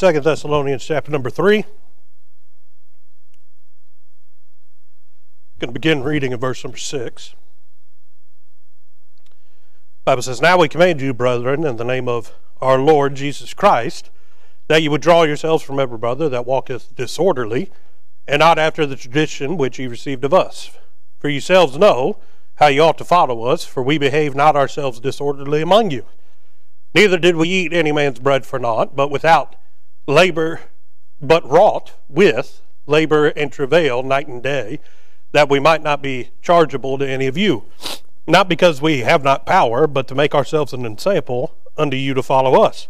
Second Thessalonians chapter number 3. going to begin reading in verse number 6. The Bible says, Now we command you, brethren, in the name of our Lord Jesus Christ, that you would draw yourselves from every brother that walketh disorderly, and not after the tradition which ye received of us. For yourselves know how you ought to follow us, for we behave not ourselves disorderly among you. Neither did we eat any man's bread for naught, but without labor, but wrought with labor and travail night and day, that we might not be chargeable to any of you not because we have not power, but to make ourselves an ensample unto you to follow us.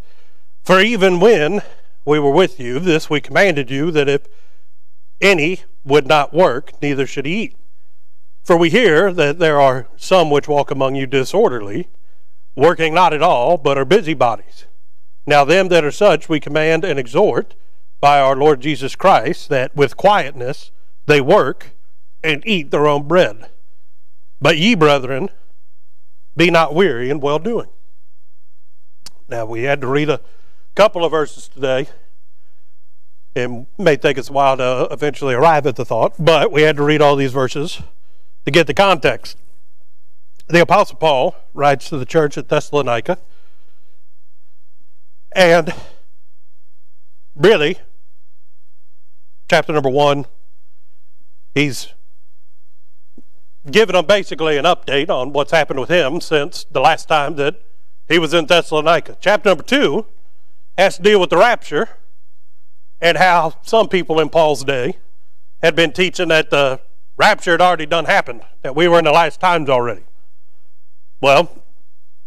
For even when we were with you, this we commanded you that if any would not work, neither should he eat. For we hear that there are some which walk among you disorderly, working not at all, but are busybodies. Now, them that are such we command and exhort by our Lord Jesus Christ that with quietness they work and eat their own bread. But ye, brethren, be not weary in well doing. Now, we had to read a couple of verses today. It may take us a while to eventually arrive at the thought, but we had to read all these verses to get the context. The Apostle Paul writes to the church at Thessalonica, and really, chapter number one, he's giving them basically an update on what's happened with him since the last time that he was in Thessalonica. Chapter number two has to deal with the rapture and how some people in Paul's day had been teaching that the rapture had already done happened, that we were in the last times already. Well,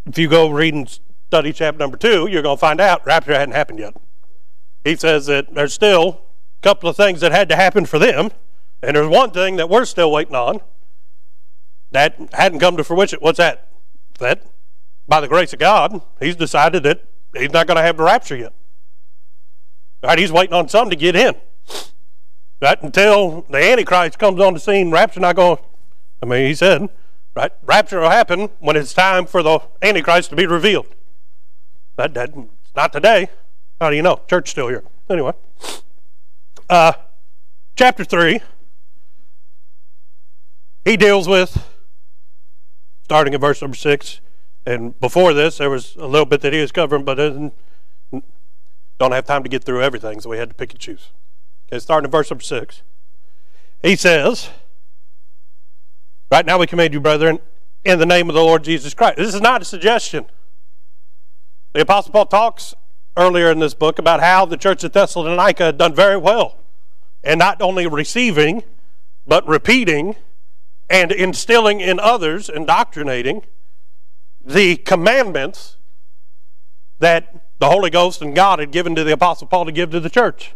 if you go read and study chapter number two, you're going to find out rapture hadn't happened yet. He says that there's still a couple of things that had to happen for them, and there's one thing that we're still waiting on, that hadn't come to fruition. What's that? That by the grace of God, he's decided that he's not going to have the rapture yet. Right? He's waiting on some to get in. Right? Until the Antichrist comes on the scene, rapture not going. I mean, he said, right? Rapture will happen when it's time for the Antichrist to be revealed. That, that not today. How do you know? Church still here. Anyway, uh, chapter three. He deals with starting in verse number six. And before this, there was a little bit that he was covering, but don't have time to get through everything, so we had to pick and choose. Okay, starting in verse number six. He says, Right now we command you, brethren, in the name of the Lord Jesus Christ. This is not a suggestion. The Apostle Paul talks earlier in this book about how the church at Thessalonica had done very well and not only receiving, but repeating and instilling in others, indoctrinating the commandments that the Holy Ghost and God had given to the Apostle Paul to give to the church.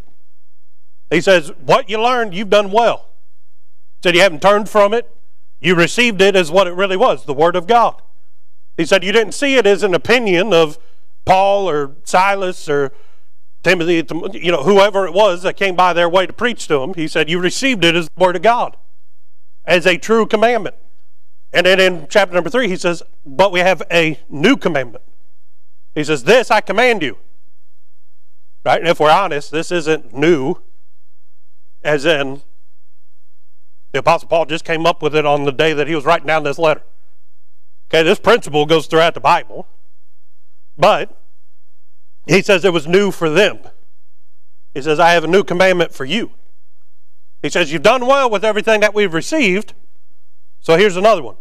He says, What you learned, you've done well. He said, You haven't turned from it. You received it as what it really was the Word of God. He said, You didn't see it as an opinion of Paul or Silas or Timothy, you know, whoever it was that came by their way to preach to them. He said, You received it as the Word of God as a true commandment. And then in chapter number three, he says, But we have a new commandment. He says, This I command you. Right? And if we're honest, this isn't new, as in the Apostle Paul just came up with it on the day that he was writing down this letter. Okay, this principle goes throughout the Bible, but he says it was new for them. He says, I have a new commandment for you. He says, You've done well with everything that we've received. So here's another one.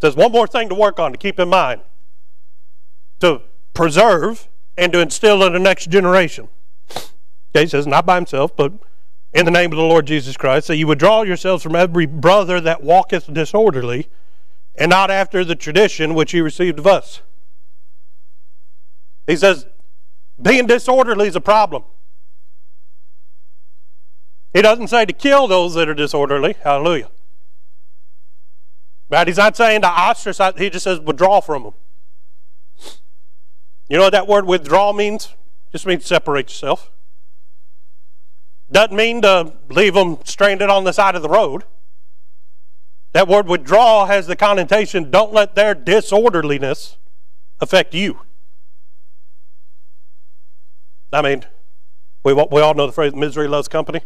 There's one more thing to work on to keep in mind to preserve and to instill in the next generation. Okay, he says, not by himself, but in the name of the Lord Jesus Christ, that you withdraw yourselves from every brother that walketh disorderly, and not after the tradition which you received of us. He says, being disorderly is a problem. He doesn't say to kill those that are disorderly. Hallelujah. But he's not saying to ostracize, he just says withdraw from them. You know what that word withdraw means? Just means separate yourself. Doesn't mean to leave them stranded on the side of the road. That word withdraw has the connotation don't let their disorderliness affect you. I mean, we, we all know the phrase misery loves company.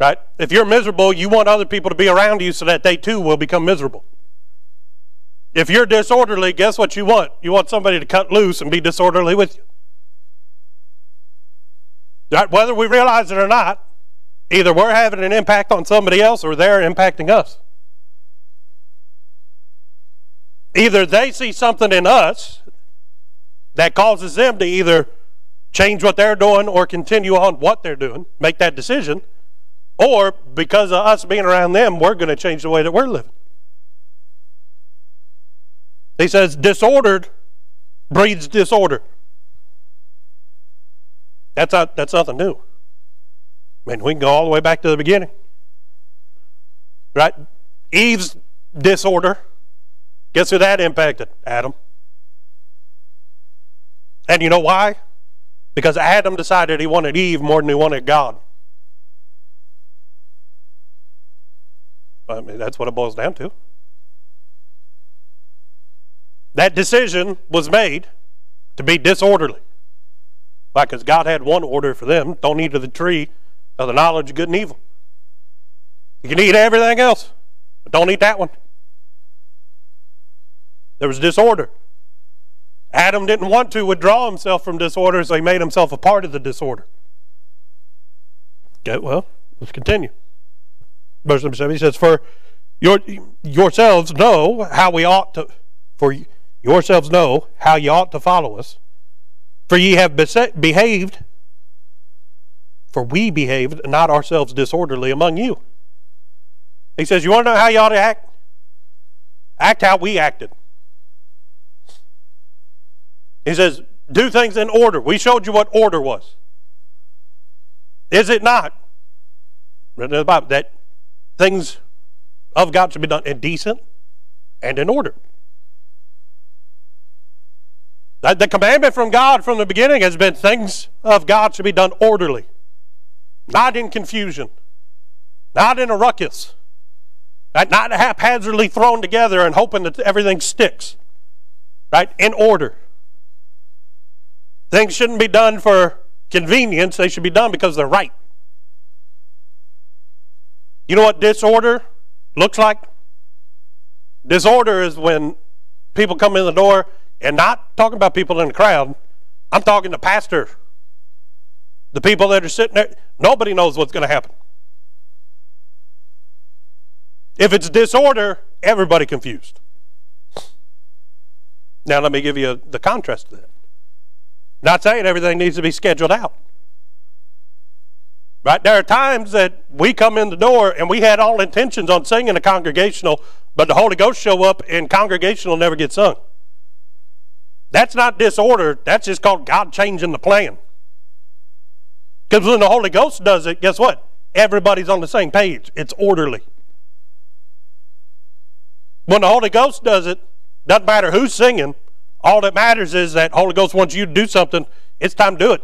Right? If you're miserable, you want other people to be around you so that they too will become miserable. If you're disorderly, guess what you want? You want somebody to cut loose and be disorderly with you. Right? Whether we realize it or not, either we're having an impact on somebody else or they're impacting us. Either they see something in us that causes them to either change what they're doing or continue on what they're doing, make that decision, or because of us being around them, we're going to change the way that we're living. He says, disordered breeds disorder. That's, not, that's nothing new. I mean, we can go all the way back to the beginning. Right? Eve's disorder. Guess who that impacted? Adam. And you know why? Because Adam decided he wanted Eve more than he wanted God. I mean, that's what it boils down to. That decision was made to be disorderly. Why? Because God had one order for them don't eat of the tree of the knowledge of good and evil. You can eat everything else, but don't eat that one. There was disorder. Adam didn't want to withdraw himself from disorder, so he made himself a part of the disorder. Okay, well, let's continue. Verse number seven, he says, For your, yourselves know how we ought to, for yourselves know how you ought to follow us. For ye have behaved, for we behaved not ourselves disorderly among you. He says, You want to know how you ought to act? Act how we acted. He says, Do things in order. We showed you what order was. Is it not? Written in the Bible that things of God should be done in decent and in order. That the commandment from God from the beginning has been things of God should be done orderly, not in confusion, not in a ruckus, not haphazardly thrown together and hoping that everything sticks. Right? In order. Things shouldn't be done for convenience, they should be done because they're right. You know what disorder looks like? Disorder is when people come in the door and not talking about people in the crowd. I'm talking to pastor. The people that are sitting there, nobody knows what's going to happen. If it's disorder, everybody confused. Now let me give you the contrast to that. Not saying everything needs to be scheduled out. Right? There are times that we come in the door and we had all intentions on singing a congregational, but the Holy Ghost show up and congregational never gets sung. That's not disorder. That's just called God changing the plan. Because when the Holy Ghost does it, guess what? Everybody's on the same page. It's orderly. When the Holy Ghost does it, doesn't matter who's singing. All that matters is that Holy Ghost wants you to do something. It's time to do it.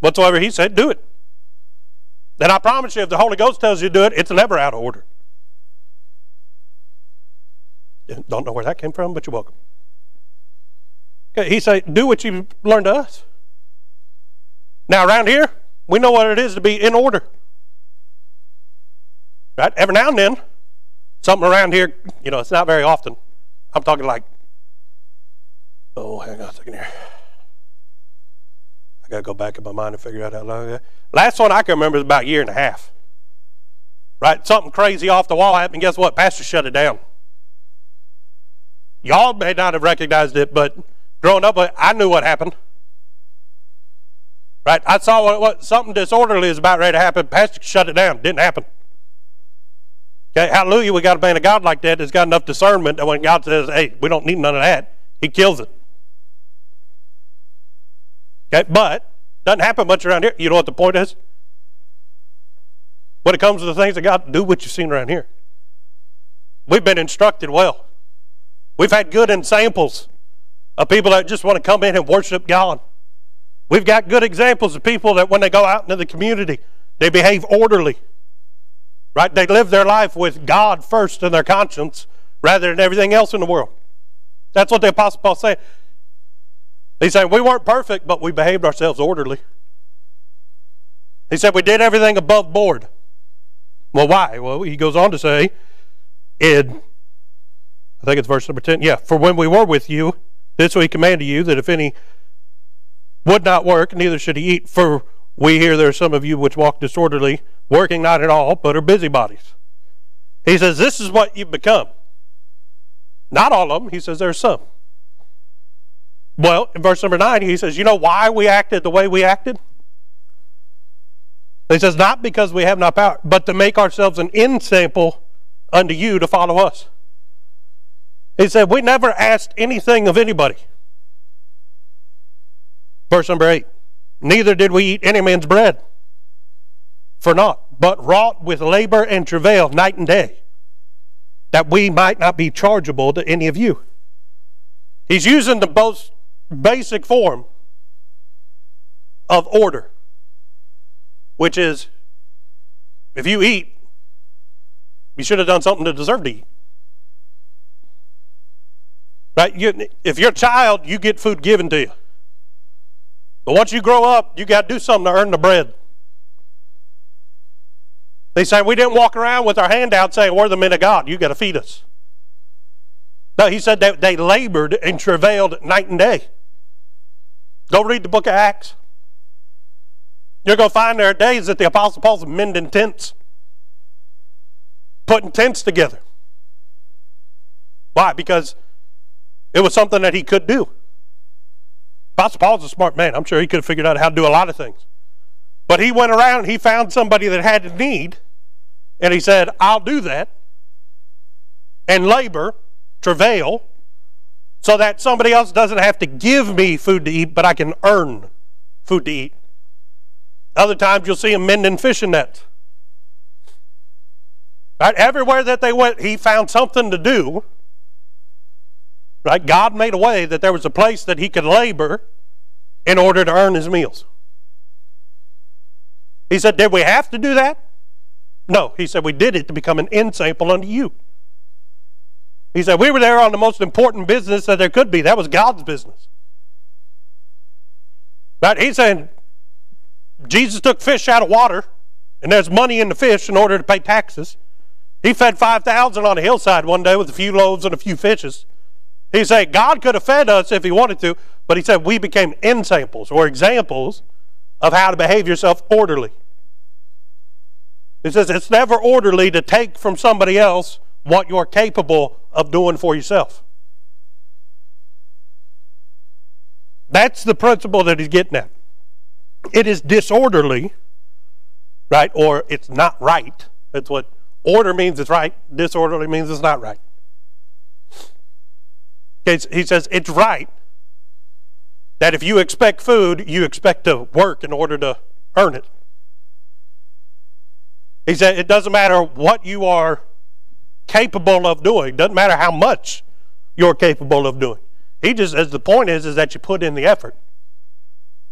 Whatsoever He said, do it. Then I promise you, if the Holy Ghost tells you to do it, it's never out of order. Don't know where that came from, but you're welcome. He said, do what you learned to us. Now, around here, we know what it is to be in order. Right? Every now and then, something around here, you know, it's not very often. I'm talking like, oh, hang on a second here. I got to go back in my mind and figure out how long. Last one I can remember is about a year and a half. Right? Something crazy off the wall happened. Guess what? Pastor shut it down. Y'all may not have recognized it, but Growing up, I knew what happened. Right? I saw what, what something disorderly is about ready to happen. Pastor shut it down. Didn't happen. Okay, hallelujah. We got a man of God like that that's got enough discernment that when God says, hey, we don't need none of that, he kills it. Okay, but doesn't happen much around here. You know what the point is? When it comes to the things of God, do what you've seen around here. We've been instructed well. We've had good examples of people that just want to come in and worship God. We've got good examples of people that when they go out into the community, they behave orderly. Right? They live their life with God first in their conscience rather than everything else in the world. That's what the Apostle Paul said. He said, We weren't perfect, but we behaved ourselves orderly. He said, We did everything above board. Well, why? Well, he goes on to say, in, I think it's verse number 10, yeah, for when we were with you, this we commanded you that if any would not work, neither should he eat. For we hear there are some of you which walk disorderly, working not at all, but are busybodies. He says, This is what you've become. Not all of them. He says, There are some. Well, in verse number 9, he says, You know why we acted the way we acted? He says, Not because we have not power, but to make ourselves an ensample unto you to follow us. He said, We never asked anything of anybody. Verse number 8 Neither did we eat any man's bread for naught, but wrought with labor and travail night and day, that we might not be chargeable to any of you. He's using the most basic form of order, which is if you eat, you should have done something to deserve to eat. Right? You, if you're a child, you get food given to you. But once you grow up, you got to do something to earn the bread. They say we didn't walk around with our hand out saying, We're the men of God. You got to feed us. No, he said that they labored and travailed night and day. Go read the book of Acts. You're going to find there are days that the Apostle Paul's mending tents, putting tents together. Why? Because it was something that he could do. Apostle Paul's a smart man. I'm sure he could have figured out how to do a lot of things. But he went around he found somebody that had a need, and he said, I'll do that, and labor, travail, so that somebody else doesn't have to give me food to eat, but I can earn food to eat. Other times you'll see him mending fishing nets. Right? Everywhere that they went, he found something to do Right? God made a way that there was a place that he could labor in order to earn his meals. He said, Did we have to do that? No. He said, We did it to become an ensample unto you. He said, We were there on the most important business that there could be. That was God's business. But he's saying, Jesus took fish out of water, and there's money in the fish in order to pay taxes. He fed 5,000 on a hillside one day with a few loaves and a few fishes. He said God could have fed us if he wanted to, but he said we became ensamples or examples of how to behave yourself orderly. He says it's never orderly to take from somebody else what you're capable of doing for yourself. That's the principle that he's getting at. It is disorderly, right? Or it's not right. That's what order means it's right, disorderly means it's not right. He says it's right that if you expect food, you expect to work in order to earn it. He said it doesn't matter what you are capable of doing, doesn't matter how much you're capable of doing. He just as the point is is that you put in the effort.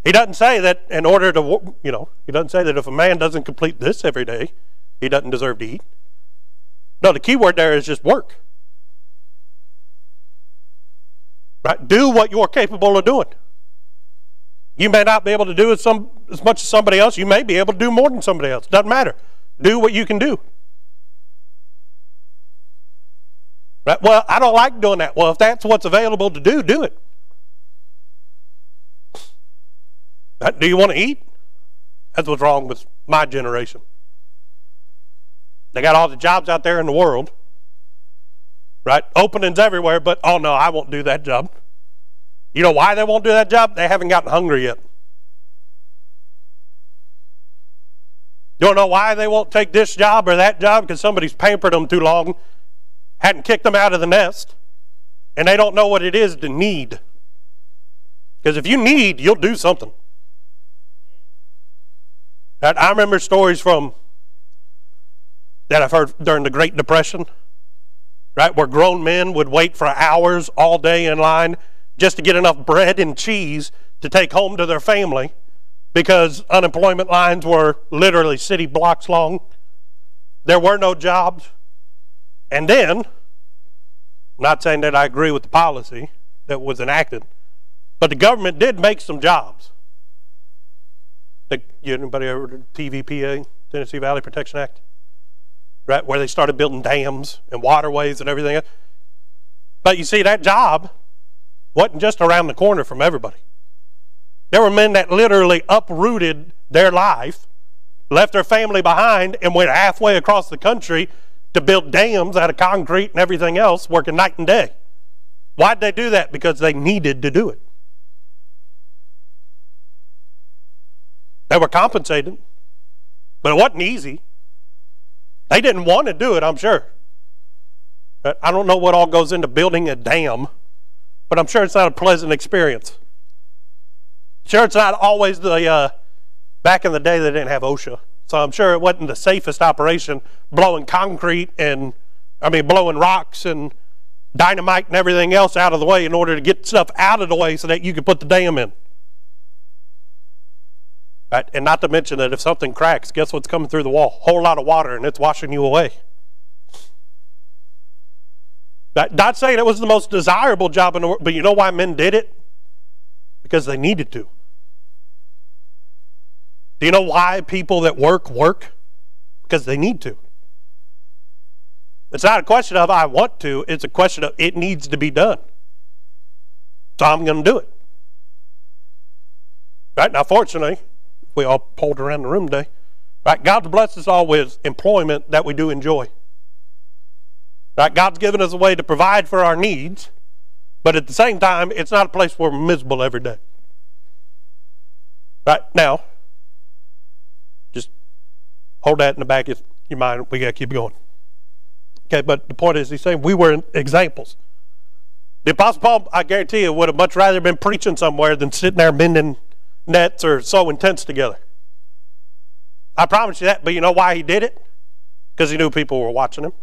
He doesn't say that in order to, you know, he doesn't say that if a man doesn't complete this every day, he doesn't deserve to eat. No, the key word there is just work. Right? Do what you're capable of doing. You may not be able to do as, some, as much as somebody else. You may be able to do more than somebody else. Doesn't matter. Do what you can do. Right? Well, I don't like doing that. Well, if that's what's available to do, do it. Do you want to eat? That's what's wrong with my generation. They got all the jobs out there in the world right? Openings everywhere, but oh no, I won't do that job. You know why they won't do that job? They haven't gotten hungry yet. You don't know why they won't take this job or that job? Because somebody's pampered them too long, hadn't kicked them out of the nest, and they don't know what it is to need. Because if you need, you'll do something. I remember stories from that I've heard during the Great Depression right? Where grown men would wait for hours all day in line just to get enough bread and cheese to take home to their family because unemployment lines were literally city blocks long. There were no jobs. And then, not saying that I agree with the policy that was enacted, But the government did make some jobs. The, anybody ever TVPA, Tennessee Valley Protection Act? Right, where they started building dams and waterways and everything. But you see, that job wasn't just around the corner from everybody. There were men that literally uprooted their life, left their family behind, and went halfway across the country to build dams out of concrete and everything else, working night and day. Why'd they do that? Because they needed to do it. They were compensated, but it wasn't easy. They didn't want to do it, I'm sure. But I don't know what all goes into building a dam, but I'm sure it's not a pleasant experience. Sure, it's not always the, uh, back in the day they didn't have OSHA. So I'm sure it wasn't the safest operation blowing concrete and, I mean, blowing rocks and dynamite and everything else out of the way in order to get stuff out of the way so that you could put the dam in. Right? And not to mention that if something cracks, guess what's coming through the wall? A whole lot of water and it's washing you away. Not saying it was the most desirable job in the world, but you know why men did it? Because they needed to. Do you know why people that work work? Because they need to. It's not a question of I want to, it's a question of it needs to be done. So I'm going to do it. Right now, fortunately, we all pulled around the room today. Right? God's blessed us all with employment that we do enjoy. Right? God's given us a way to provide for our needs, but at the same time, it's not a place where we're miserable every day. Right? Now, hold that in the back of your mind. We got to keep going. Okay, but the point is, he's saying we were examples. The Apostle Paul, I guarantee you, would have much rather been preaching somewhere than sitting there mending nets or sewing tents together. I promise you that. But you know why he did it? Because he knew people were watching him.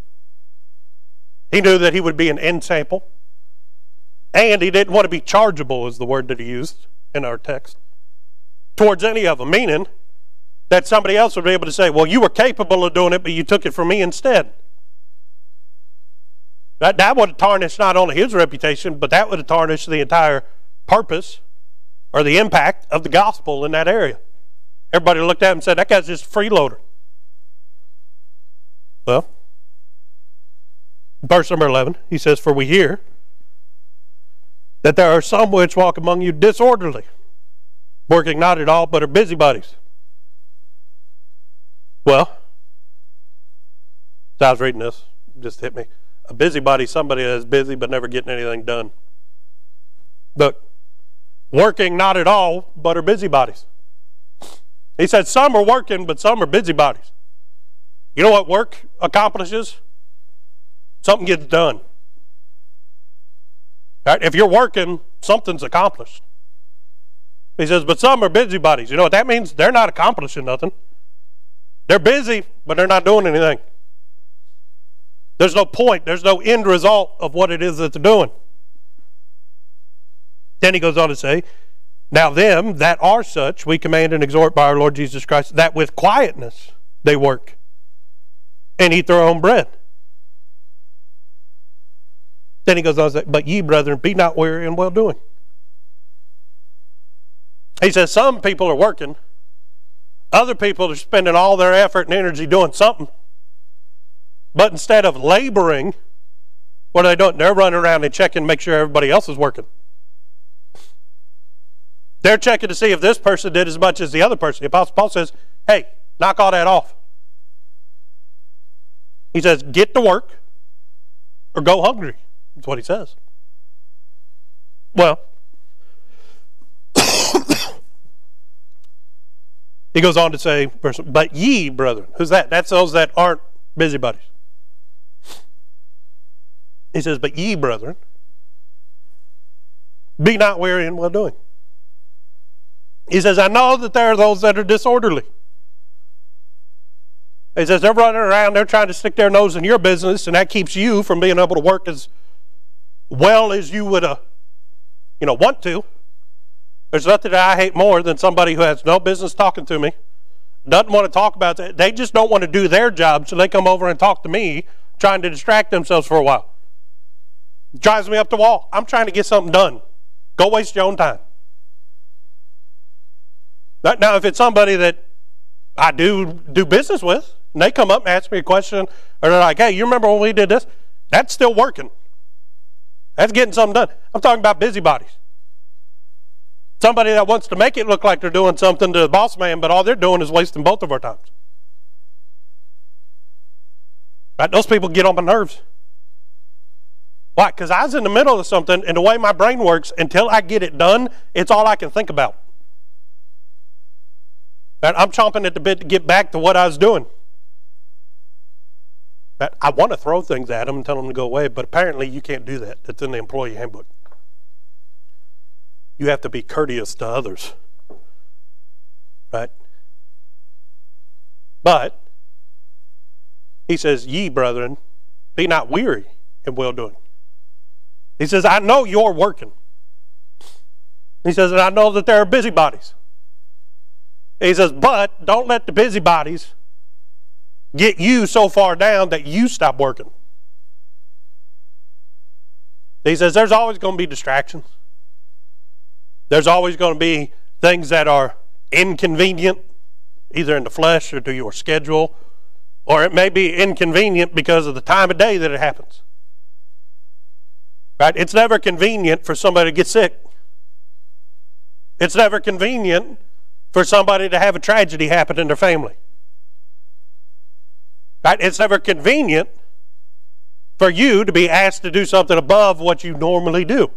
He knew that he would be an ensample. And he didn't want to be chargeable, is the word that he used in our text, towards any of them, meaning that somebody else would be able to say, Well, you were capable of doing it, but you took it from me instead. That, that would have tarnished not only his reputation, but that would have tarnished the entire purpose or the impact of the gospel in that area. Everybody looked at him and said, That guy's just a freeloader. Well, verse number 11, he says, For we hear that there are some which walk among you disorderly, working not at all, but are busybodies. Well, I was reading this, just hit me. A busybody somebody that's busy but never getting anything done. Look, working not at all, but are busybodies. He said some are working, but some are busybodies. You know what work accomplishes? Something gets done. Right? If you're working, something's accomplished. He says, but some are busybodies. You know what that means? They're not accomplishing nothing. They're busy, but they're not doing anything. There's no point, there's no end result of what it is that they're doing. Then he goes on to say, Now them that are such, we command and exhort by our Lord Jesus Christ, that with quietness they work and eat their own bread. Then he goes on to say, But ye, brethren, be not weary in well doing. He says, Some people are working, other people are spending all their effort and energy doing something. But instead of laboring, what are they doing? They're running around and checking to make sure everybody else is working. They're checking to see if this person did as much as the other person. The Apostle Paul says, hey, knock all that off. He says, get to work or go hungry. That's what he says. Well, he goes on to say, but ye, brethren. Who's that? That's those that aren't busybodies. He says, but ye, brethren, be not weary in well doing. He says, I know that there are those that are disorderly. He says they're running around, they're trying to stick their nose in your business, and that keeps you from being able to work as well as you would, uh, you know, want to. There's nothing that I hate more than somebody who has no business talking to me, doesn't want to talk about that. They just don't want to do their job, so they come over and talk to me, trying to distract themselves for a while. Drives me up the wall. I'm trying to get something done. Go waste your own time. Now, if it's somebody that I do do business with, and they come up and ask me a question, or they're like, hey, you remember when we did this? That's still working. That's getting something done. I'm talking about busybodies. Somebody that wants to make it look like they're doing something to the boss man, but all they're doing is wasting both of our times. Right? Those people get on my nerves. Why? Because I was in the middle of something, and the way my brain works, until I get it done, it's all I can think about. And I'm chomping at the bit to get back to what I was doing. I want to throw things at them and tell them to go away, but apparently you can't do that. It's in the employee handbook. You have to be courteous to others. Right? But, he says, Ye, brethren, be not weary in well doing. He says, I know you're working. He says, and I know that there are busybodies. He says, but don't let the busybodies get you so far down that you stop working. He says, there's always going to be distractions. There's always going to be things that are inconvenient, either in the flesh or to your schedule, or it may be inconvenient because of the time of day that it happens. Right? It's never convenient for somebody to get sick. It's never convenient for somebody to have a tragedy happen in their family. Right? It's never convenient for you to be asked to do something above what you normally do.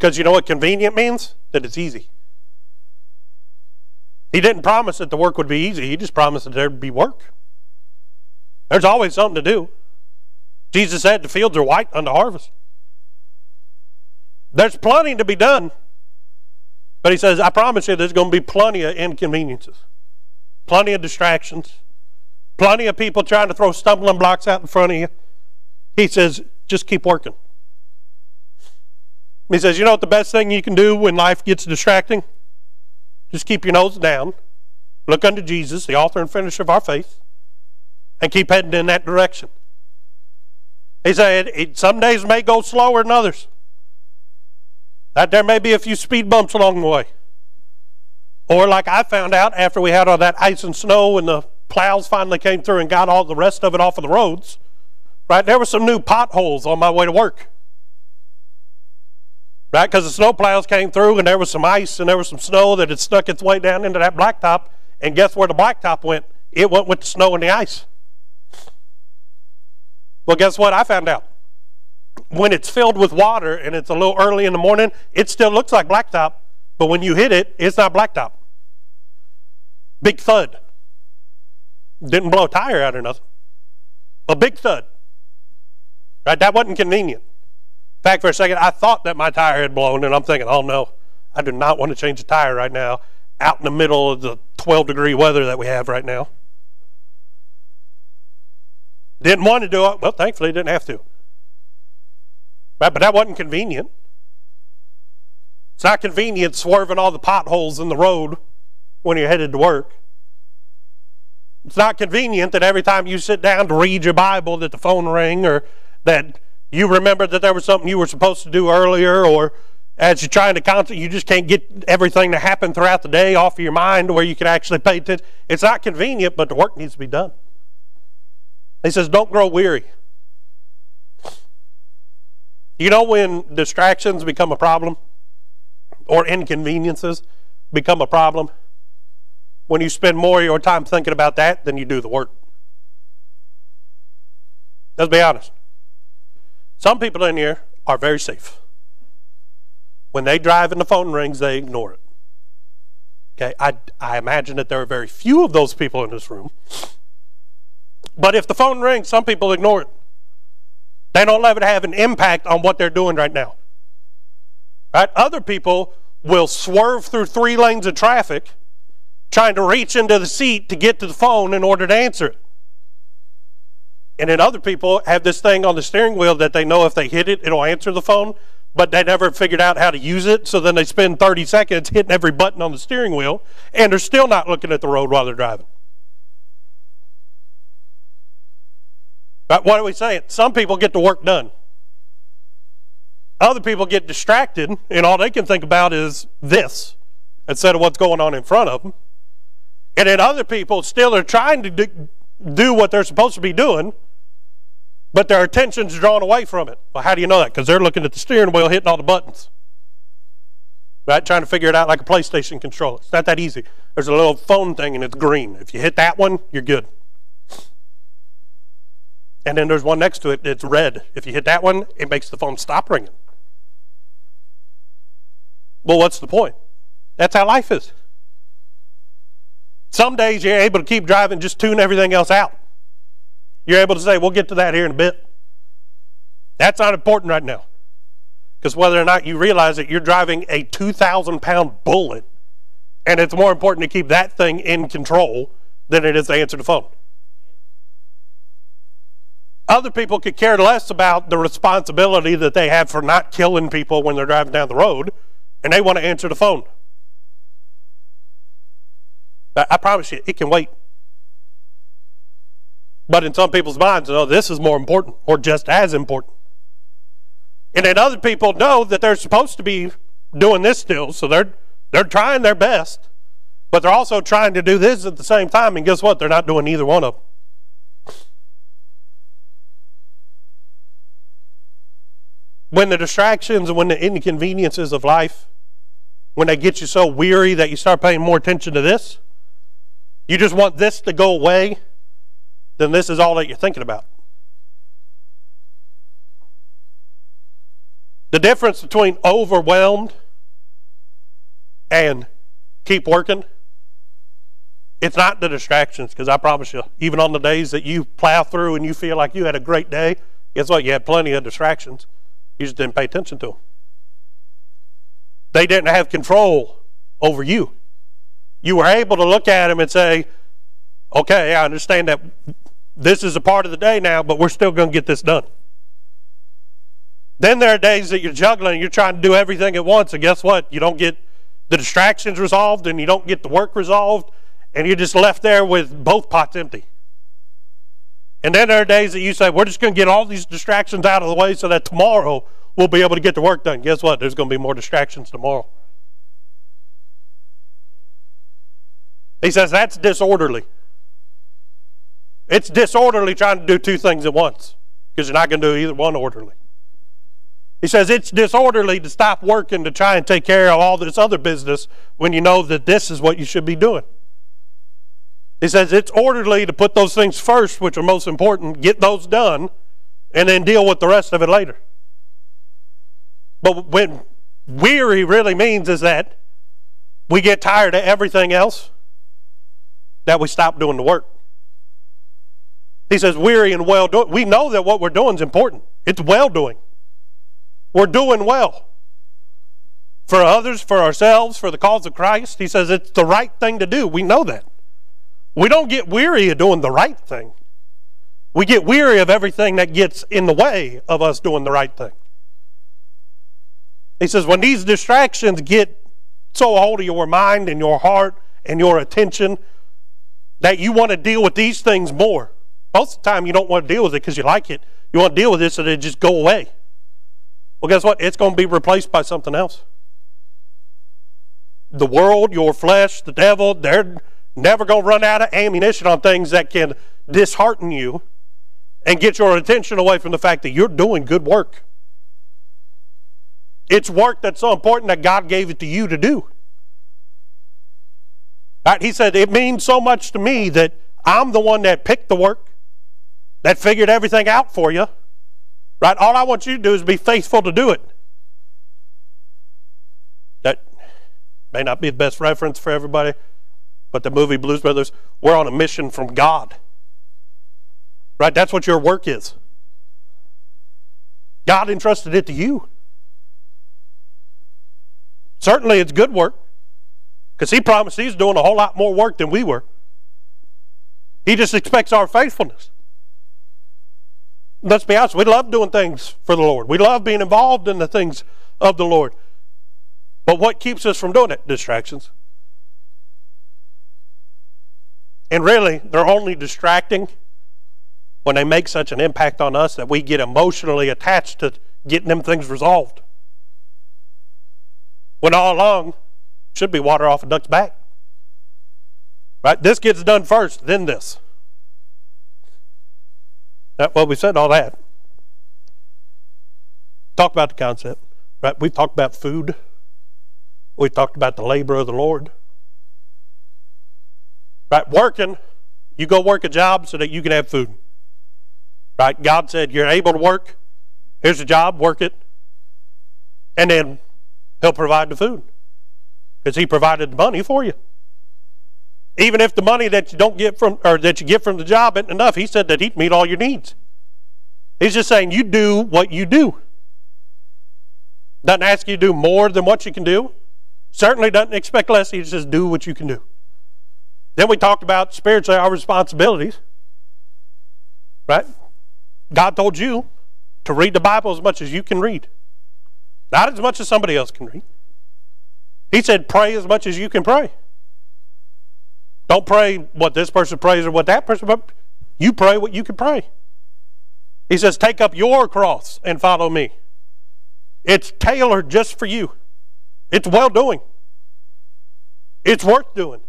Because you know what convenient means? That it's easy. He didn't promise that the work would be easy, he just promised that there'd be work. There's always something to do. Jesus said the fields are white unto harvest. There's plenty to be done. But he says, I promise you there's going to be plenty of inconveniences, plenty of distractions, plenty of people trying to throw stumbling blocks out in front of you. He says, just keep working. He says, you know what the best thing you can do when life gets distracting? Just keep your nose down, look unto Jesus, the author and finisher of our faith, and keep heading in that direction. He said, some days may go slower than others. That there may be a few speed bumps along the way. Or like I found out after we had all that ice and snow and the plows finally came through and got all the rest of it off of the roads, right? There were some new potholes on my way to work. Right? Because the snow plows came through and there was some ice and there was some snow that had stuck its way down into that blacktop. And guess where the blacktop went? It went with the snow and the ice. Well, guess what? I found out when it's filled with water and it's a little early in the morning, it still looks like blacktop, but when you hit it, it's not blacktop. Big thud. Didn't blow a tire out or nothing. A big thud. Right? That wasn't convenient. Fact, for a second, I thought that my tire had blown, and I'm thinking, oh no, I do not want to change the tire right now out in the middle of the 12 degree weather that we have right now. Didn't want to do it. Well, thankfully, didn't have to. Right? But that wasn't convenient. It's not convenient swerving all the potholes in the road when you're headed to work. It's not convenient that every time you sit down to read your Bible that the phone ring or that you remember that there was something you were supposed to do earlier or as you're trying to concentrate, you just can't get everything to happen throughout the day off of your mind where you can actually pay attention. It's not convenient, but the work needs to be done. He says, don't grow weary. You know when distractions become a problem or inconveniences become a problem? When you spend more of your time thinking about that than you do the work. Let's be honest. Some people in here are very safe. When they drive and the phone rings, they ignore it. Okay, I, I imagine that there are very few of those people in this room. But if the phone rings, some people ignore it. They don't let it have an impact on what they're doing right now. Right? Other people will swerve through three lanes of traffic trying to reach into the seat to get to the phone in order to answer it. And then other people have this thing on the steering wheel that they know if they hit it, it'll answer the phone, but they never figured out how to use it. So then they spend 30 seconds hitting every button on the steering wheel, and they're still not looking at the road while they're driving. But what are we saying? Some people get the work done. Other people get distracted, and all they can think about is this instead of what's going on in front of them. And then other people still are trying to do, do what they're supposed to be doing, but their attention's drawn away from it. Well, how do you know that? Because they're looking at the steering wheel, hitting all the buttons. Right? Trying to figure it out like a PlayStation controller. It's not that easy. There's a little phone thing and it's green. If you hit that one, you're good. And then there's one next to it that's red. If you hit that one, it makes the phone stop ringing. Well, what's the point? That's how life is. Some days you're able to keep driving, just tune everything else out. You're able to say, we'll get to that here in a bit. That's not important right now. Because whether or not you realize that you're driving a 2,000 pound bullet, and it's more important to keep that thing in control than it is to answer the phone. Other people could care less about the responsibility that they have for not killing people when they're driving down the road, and they want to answer the phone. But I promise you, it can wait. But in some people's minds, no, this is more important or just as important. And then other people know that they're supposed to be doing this still, so they're they're trying their best, but they're also trying to do this at the same time. And guess what? They're not doing either one of them. When the distractions and when the inconveniences of life, when they get you so weary that you start paying more attention to this, you just want this to go away, then this is all that you're thinking about. The difference between overwhelmed and keep working, it's not the distractions, because I promise you, even on the days that you plow through and you feel like you had a great day, guess what? You had plenty of distractions. You just didn't pay attention to them. They didn't have control over you you were able to look at them and say, okay, I understand that this is a part of the day now, but we're still going to get this done. Then there are days that you're juggling you're trying to do everything at once, and guess what? You don't get the distractions resolved and you don't get the work resolved, and you're just left there with both pots empty. And then there are days that you say, we're just going to get all these distractions out of the way so that tomorrow we'll be able to get the work done. Guess what? There's going to be more distractions tomorrow. He says that's disorderly. It's disorderly trying to do two things at once because you're not going to do either one orderly. He says it's disorderly to stop working to try and take care of all this other business when you know that this is what you should be doing. He says it's orderly to put those things first, which are most important, get those done, and then deal with the rest of it later. But when weary really means is that we get tired of everything else that we stop doing the work. He says, weary and well doing. We know that what we're doing is important. It's well doing. We're doing well. For others, for ourselves, for the cause of Christ. He says it's the right thing to do. We know that. We don't get weary of doing the right thing. We get weary of everything that gets in the way of us doing the right thing. He says, when these distractions get so hold of your mind and your heart and your attention that you want to deal with these things more. Most of the time, you don't want to deal with it because you like it. You want to deal with it so that it just go away. Well, guess what? It's going to be replaced by something else. The world, your flesh, the devil, they're never going to run out of ammunition on things that can dishearten you and get your attention away from the fact that you're doing good work. It's work that's so important that God gave it to you to do. Right? He said, It means so much to me that I'm the one that picked the work, that figured everything out for you. Right? All I want you to do is be faithful to do it. That may not be the best reference for everybody, but the movie Blues Brothers, we're on a mission from God. Right? That's what your work is. God entrusted it to you. Certainly, it's good work. Because he promised he's doing a whole lot more work than we were. He just expects our faithfulness. Let's be honest, we love doing things for the Lord. We love being involved in the things of the Lord. But what keeps us from doing it? Distractions. And really, they're only distracting when they make such an impact on us that we get emotionally attached to getting them things resolved. When all along, should be water off a duck's back. Right? This gets done first, then this. That, well, we said all that. Talk about the concept. Right? We've talked about food. We've talked about the labor of the Lord. Right? Working, you go work a job so that you can have food. Right? God said, You're able to work. Here's a job, work it. And then He'll provide the food. Because He provided the money for you. Even if the money that you don't get from or that you get from the job isn't enough, He said that He'd meet all your needs. He's just saying you do what you do. Doesn't ask you to do more than what you can do. Certainly doesn't expect less. He just says do what you can do. Then we talked about spiritually our responsibilities. Right? God told you to read the Bible as much as you can read, not as much as somebody else can read. He said, pray as much as you can pray. Don't pray what this person prays or what that person, but you pray what you can pray. He says, take up your cross and follow me. It's tailored just for you. It's well doing. It's worth doing.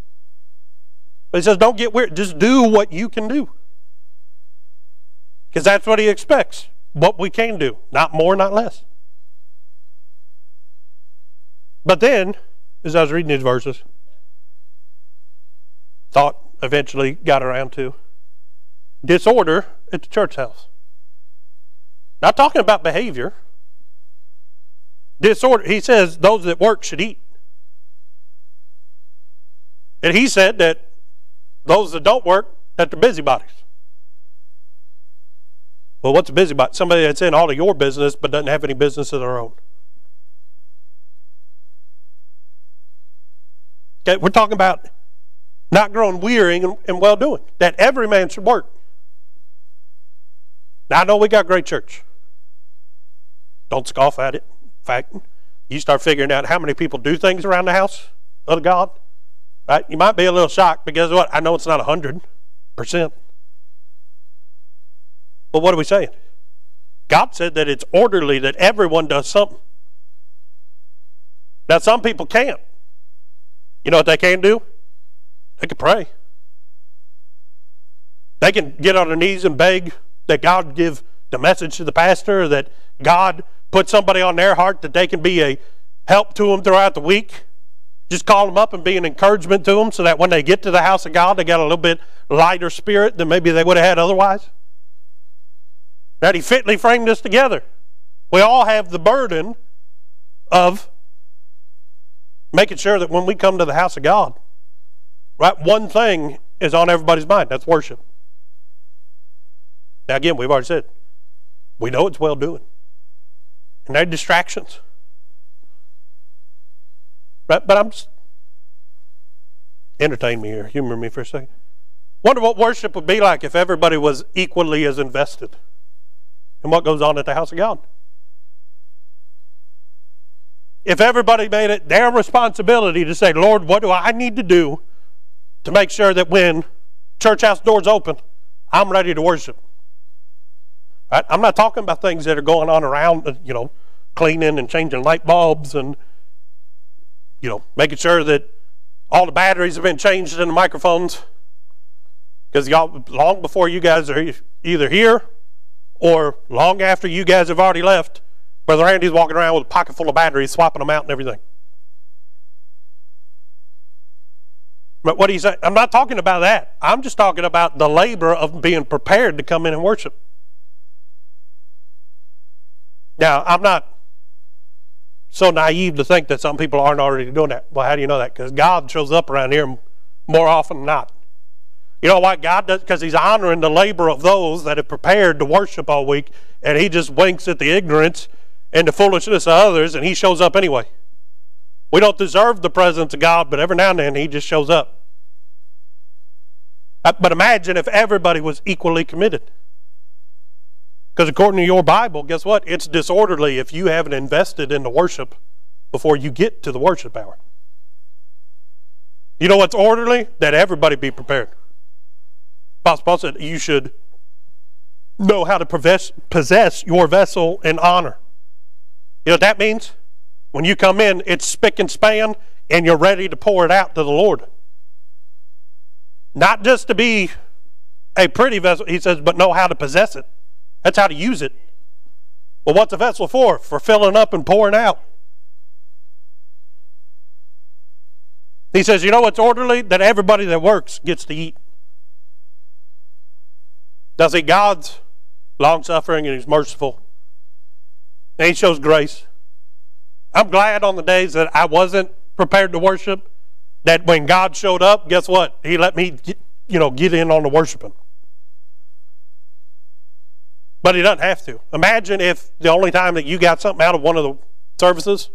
But he says, don't get weird. Just do what you can do. Because that's what he expects. What we can do. Not more, not less. But then, as I was reading these verses, thought eventually got around to disorder at the church house. Not talking about behavior. Disorder. He says those that work should eat. And he said that those that don't work, that they're busybodies. Well, what's a busybody? Somebody that's in all of your business but doesn't have any business of their own. Okay, we're talking about not growing weary and, well doing. That every man should work. Now I know we got great church. Don't scoff at it. In fact, you start figuring out how many people do things around the house of God. Right? You might be a little shocked because what? I know it's not a hundred percent. But what are we saying? God said that it's orderly that everyone does something. Now some people can't. You know what they can do? They can pray. They can get on their knees and beg that God give the message to the pastor, that God put somebody on their heart that they can be a help to them throughout the week. Just call them up and be an encouragement to them so that when they get to the house of God, they got a little bit lighter spirit than maybe they would have had otherwise. That He fitly framed us together. We all have the burden of making sure that when we come to the house of God, right, one thing is on everybody's mind that's worship. Now, again, we've already said, we know it's well doing. And there are distractions. But, but I'm just, entertain me here, humor me for a second. Wonder what worship would be like if everybody was equally as invested in what goes on at the house of God. If everybody made it their responsibility to say, Lord, what do I need to do to make sure that when church house doors open, I'm ready to worship? Right? I'm not talking about things that are going on around, uh, you know, cleaning and changing light bulbs and, you know, making sure that all the batteries have been changed in the microphones. Because y'all, long before you guys are either here or long after you guys have already left, Brother Andy's walking around with a pocket full of batteries, swapping them out and everything. But what say? I'm not talking about that. I'm just talking about the labor of being prepared to come in and worship. Now, I'm not so naive to think that some people aren't already doing that. Well, how do you know that? Because God shows up around here more often than not. You know why God does? Because He's honoring the labor of those that have prepared to worship all week, and He just winks at the ignorance and the foolishness of others, and He shows up anyway. We don't deserve the presence of God, but every now and then He just shows up. Uh, but imagine if everybody was equally committed. Because according to your Bible, guess what? It's disorderly if you haven't invested in the worship before you get to the worship hour. You know what's orderly? That everybody be prepared. Apostle Paul said you should know how to possess, possess your vessel in honor. You know what that means? When you come in, it's spick and span, and you're ready to pour it out to the Lord. Not just to be a pretty vessel, he says, but know how to possess it. That's how to use it. Well, what's a vessel for? For filling up and pouring out. He says, you know what's orderly? That everybody that works gets to eat. Does he? God's long suffering and he's merciful. And he shows grace. I'm glad on the days that I wasn't prepared to worship, that when God showed up, guess what? He let me, get, you know, get in on the worshiping. But he doesn't have to. Imagine if the only time that you got something out of one of the services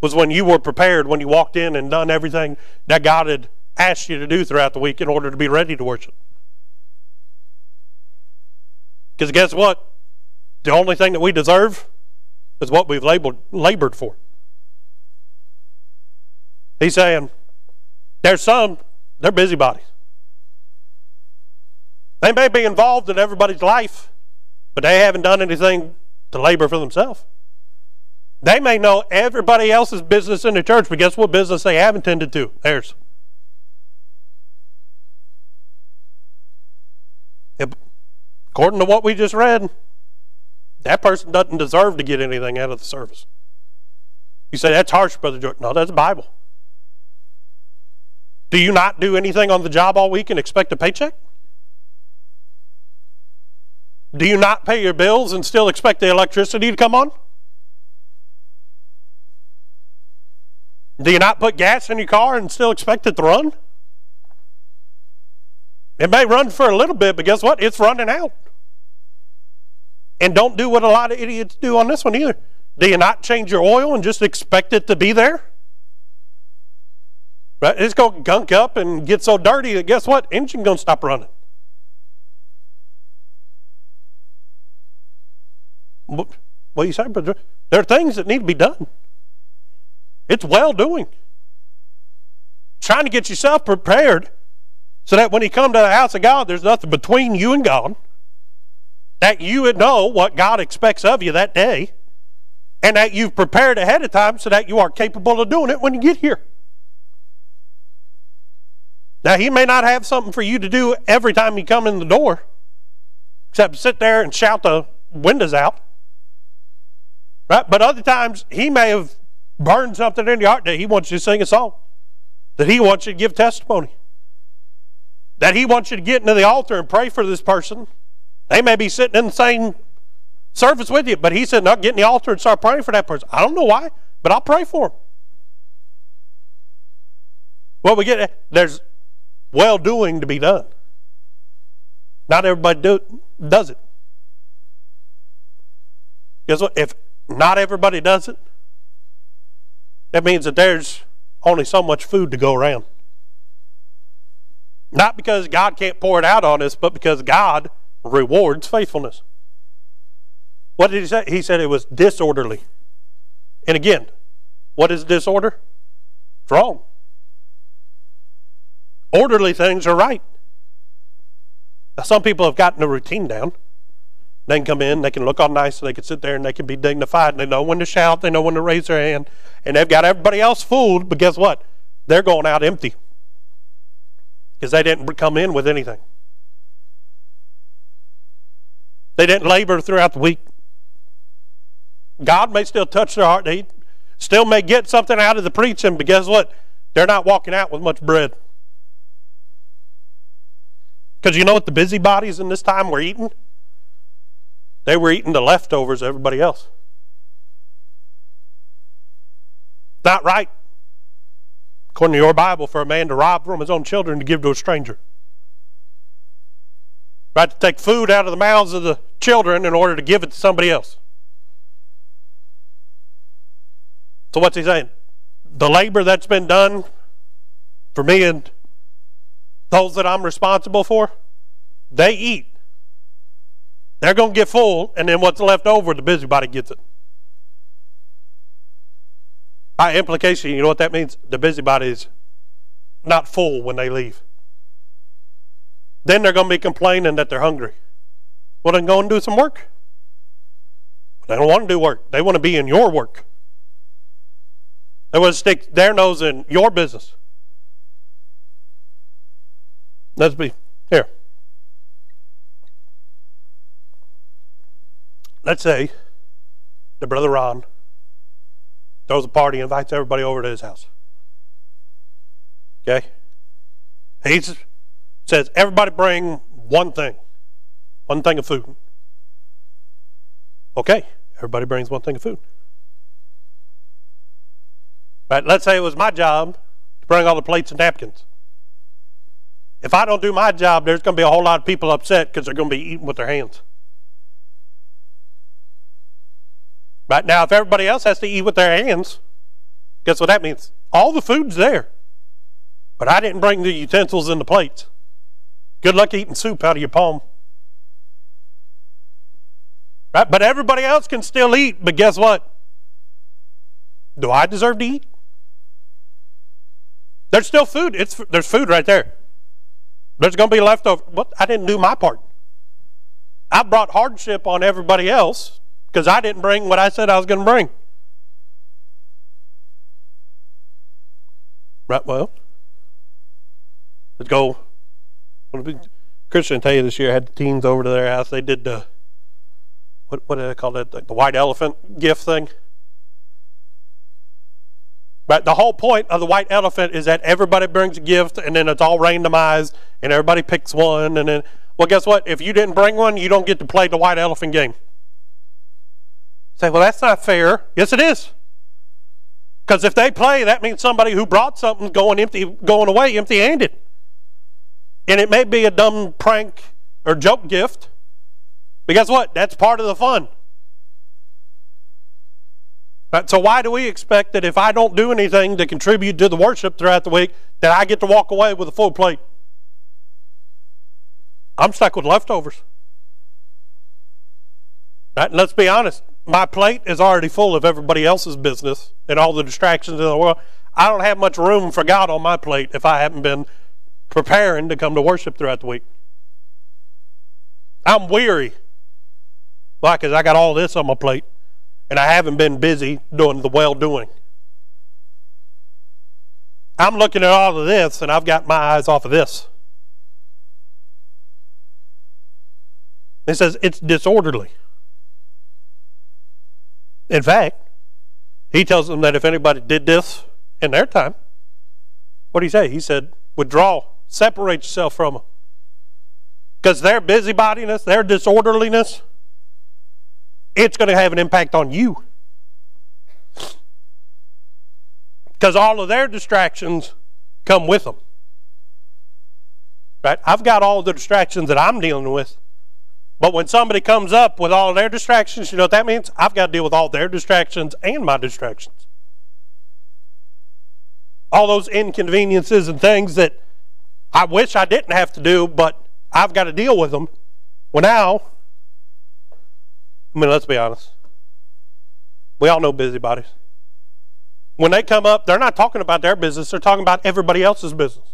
was when you were prepared, when you walked in and done everything that God had asked you to do throughout the week in order to be ready to worship. Because guess what? The only thing that we deserve is what we've labeled, labored for. He's saying, there's some, they're busybodies. They may be involved in everybody's life, but they haven't done anything to labor for themselves. They may know everybody else's business in the church, but guess what business they haven't tended to? Theirs. According to what we just read, that person doesn't deserve to get anything out of the service. You say, that's harsh, Brother Jordan. No, that's the Bible. Do you not do anything on the job all week and expect a paycheck? Do you not pay your bills and still expect the electricity to come on? Do you not put gas in your car and still expect it to run? It may run for a little bit, but guess what? It's running out. And don't do what a lot of idiots do on this one either. Do you not change your oil and just expect it to be there? Right? It's going to gunk up and get so dirty that guess what? Engine going to stop running. What do you say? There are things that need to be done. It's well doing. Trying to get yourself prepared so that when you come to the house of God, there's nothing between you and God that you would know what God expects of you that day, and that you've prepared ahead of time so that you are capable of doing it when you get here. Now, He may not have something for you to do every time you come in the door, except sit there and shout the windows out. Right? But other times, He may have burned something in your heart that He wants you to sing a song, that He wants you to give testimony, that He wants you to get into the altar and pray for this person they may be sitting in the same service with you, but he said, not get in the altar and start praying for that person. I don't know why, but I'll pray for him. Well, we get there's well doing to be done. Not everybody do, does it. Guess what? If not everybody does it, that means that there's only so much food to go around. Not because God can't pour it out on us, but because God rewards faithfulness. What did he say? He said it was disorderly. And again, what is disorder? It's wrong. Orderly things are right. Now, some people have gotten a routine down. They can come in, they can look all nice, they can sit there and they can be dignified, and they know when to shout, they know when to raise their hand, and they've got everybody else fooled, but guess what? They're going out empty because they didn't come in with anything. They didn't labor throughout the week. God may still touch their heart. They still may get something out of the preaching, but guess what? They're not walking out with much bread. Because you know what the busybodies in this time were eating? They were eating the leftovers of everybody else. Not right, according to your Bible, for a man to rob from his own children to give to a stranger. Right? To take food out of the mouths of the children in order to give it to somebody else. So what's he saying? The labor that's been done for me and those that I'm responsible for, they eat. They're going to get full, and then what's left over, the busybody gets it. By implication, you know what that means? The busybody is not full when they leave. Then they're going to be complaining that they're hungry. Well, then go and do some work. They don't want to do work. They want to be in your work. They want to stick their nose in your business. Let's be here. Let's say the brother Ron throws a party, invites everybody over to his house. Okay? He says, everybody bring one thing, one thing of food. Okay, everybody brings one thing of food. Right, let's say it was my job to bring all the plates and napkins. If I don't do my job, there's going to be a whole lot of people upset because they're going to be eating with their hands. Right now, if everybody else has to eat with their hands, guess what that means? All the food's there. But I didn't bring the utensils and the plates. Good luck eating soup out of your palm. Right? But everybody else can still eat, but guess what? Do I deserve to eat? There's still food. It's there's food right there. There's going to be leftover. What? I didn't do my part. I brought hardship on everybody else because I didn't bring what I said I was going to bring. Right? Well, let's go. Christian tell you this year I had the teens over to their house. They did the what what do they call it? The white elephant gift thing. But the whole point of the white elephant is that everybody brings a gift and then it's all randomized and everybody picks one and then well guess what? If you didn't bring one, you don't get to play the white elephant game. Say, well that's not fair. Yes it is. Because if they play, that means somebody who brought something going empty going away empty handed. And it may be a dumb prank or joke gift. But guess what? That's part of the fun. Right, so why do we expect that if I don't do anything to contribute to the worship throughout the week, that I get to walk away with a full plate? I'm stuck with leftovers. Right? And let's be honest, my plate is already full of everybody else's business and all the distractions in the world. I don't have much room for God on my plate if I haven't been preparing to come to worship throughout the week. I'm weary. Why? Because I got all this on my plate and I haven't been busy doing the well doing. I'm looking at all of this and I've got my eyes off of this. It says it's disorderly. In fact, he tells them that if anybody did this in their time, what did he say? He said, withdraw, separate yourself from them. Because their busybodiness, their disorderliness, it's going to have an impact on you. Because all of their distractions come with them. Right? I've got all the distractions that I'm dealing with. But when somebody comes up with all their distractions, you know what that means? I've got to deal with all their distractions and my distractions. All those inconveniences and things that I wish I didn't have to do, but I've got to deal with them. Well, now I mean, let's be honest. We all know busybodies. When they come up, they're not talking about their business, they're talking about everybody else's business.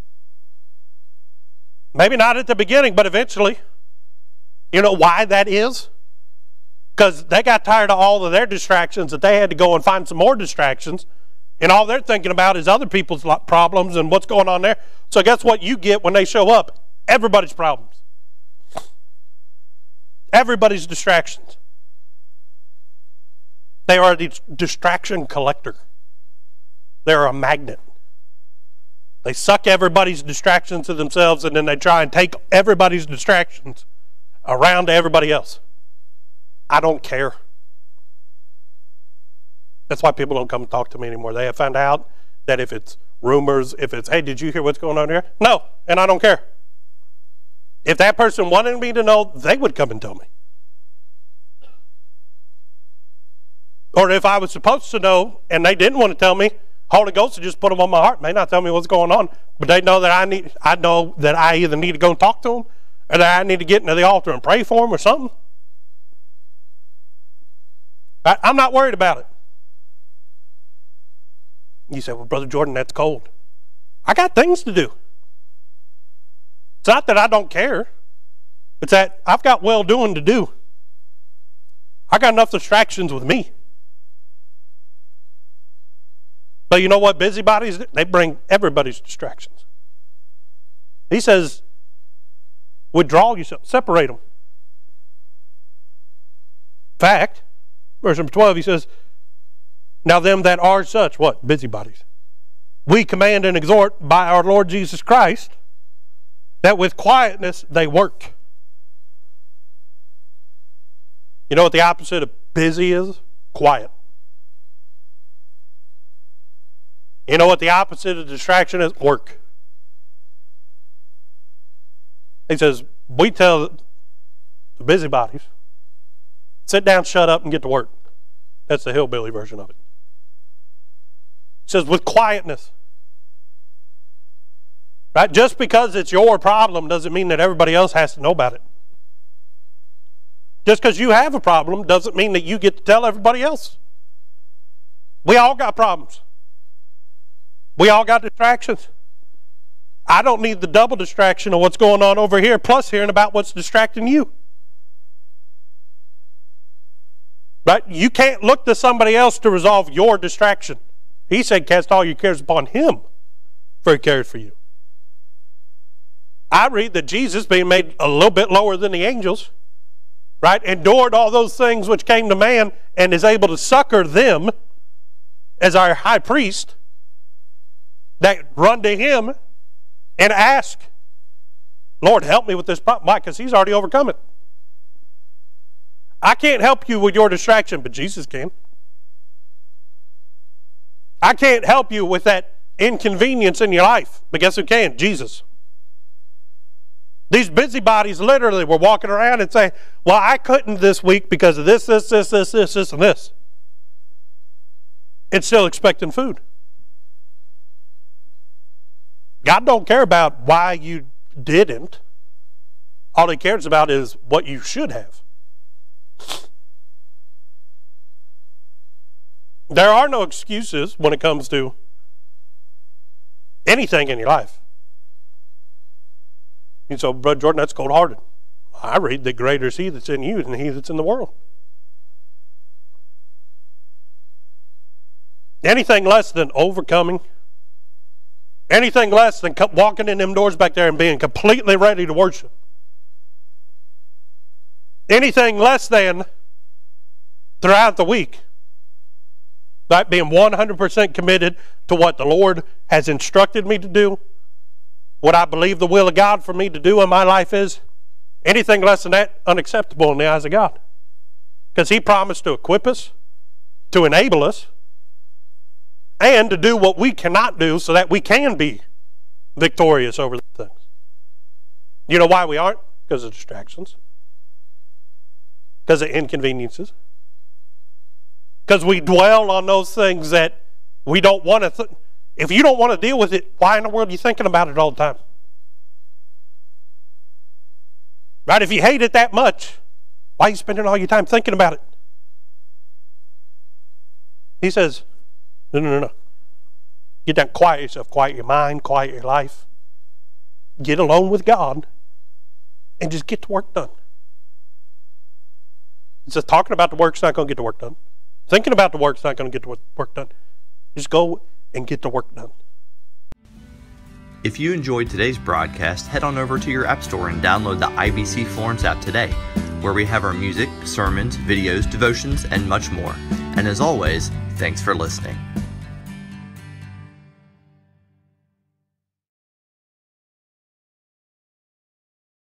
Maybe not at the beginning, but eventually. You know why that is? Because they got tired of all of their distractions that they had to go and find some more distractions. And all they're thinking about is other people's problems and what's going on there. So, guess what you get when they show up? Everybody's problems, everybody's distractions. They are a distraction collector. They're a magnet. They suck everybody's distractions to themselves and then they try and take everybody's distractions around to everybody else. I don't care. That's why people don't come talk to me anymore. They have found out that if it's rumors, if it's, hey, did you hear what's going on here? No, and I don't care. If that person wanted me to know, they would come and tell me. Or if I was supposed to know and they didn't want to tell me, Holy Ghost would just put them on my heart. May not tell me what's going on, but they know that I need. I know that I either need to go and talk to them, or that I need to get into the altar and pray for them, or something. I, I'm not worried about it. You say, "Well, brother Jordan, that's cold." I got things to do. It's not that I don't care. It's that I've got well doing to do. I got enough distractions with me. But you know what busybodies? They bring everybody's distractions. He says, withdraw yourself, separate them. Fact, verse number 12, he says, Now them that are such, what? Busybodies. We command and exhort by our Lord Jesus Christ that with quietness they work. You know what the opposite of busy is? Quiet. You know what the opposite of distraction is? Work. He says, we tell the busybodies, sit down, shut up, and get to work. That's the hillbilly version of it. He says, with quietness. Right? Just because it's your problem doesn't mean that everybody else has to know about it. Just because you have a problem doesn't mean that you get to tell everybody else. We all got problems. We all got distractions. I don't need the double distraction of what's going on over here, plus hearing about what's distracting you. Right? You can't look to somebody else to resolve your distraction. He said, Cast all your cares upon him, for he cares for you. I read that Jesus, being made a little bit lower than the angels, right, endured all those things which came to man and is able to succor them as our high priest that run to him and ask, Lord, help me with this problem. Why? Because he's already overcome it. I can't help you with your distraction, but Jesus can. I can't help you with that inconvenience in your life, but guess who can? Jesus. These busybodies literally were walking around and saying, Well, I couldn't this week because of this, this, this, this, this, this, and this. And still expecting food. God don't care about why you didn't. All he cares about is what you should have. There are no excuses when it comes to anything in your life. And so, Brother Jordan, that's cold hearted. I read that greater is he that's in you than he that's in the world. Anything less than overcoming Anything less than walking in them doors back there and being completely ready to worship. Anything less than throughout the week, that being 100% committed to what the Lord has instructed me to do, what I believe the will of God for me to do in my life is, anything less than that, unacceptable in the eyes of God. Because He promised to equip us, to enable us, and to do what we cannot do so that we can be victorious over things. You know why we aren't? Because of distractions, because of inconveniences, because we dwell on those things that we don't want to. Th- if you don't want to deal with it, why in the world are you thinking about it all the time? Right? If you hate it that much, why are you spending all your time thinking about it? He says, no, no, no, no. Get down, quiet yourself, quiet your mind, quiet your life. Get alone with God and just get the work done. It's just talking about the work's not going to get the work done. Thinking about the work's not going to get the work done. Just go and get the work done. If you enjoyed today's broadcast, head on over to your App Store and download the IBC Florence app today, where we have our music, sermons, videos, devotions, and much more. And as always, thanks for listening.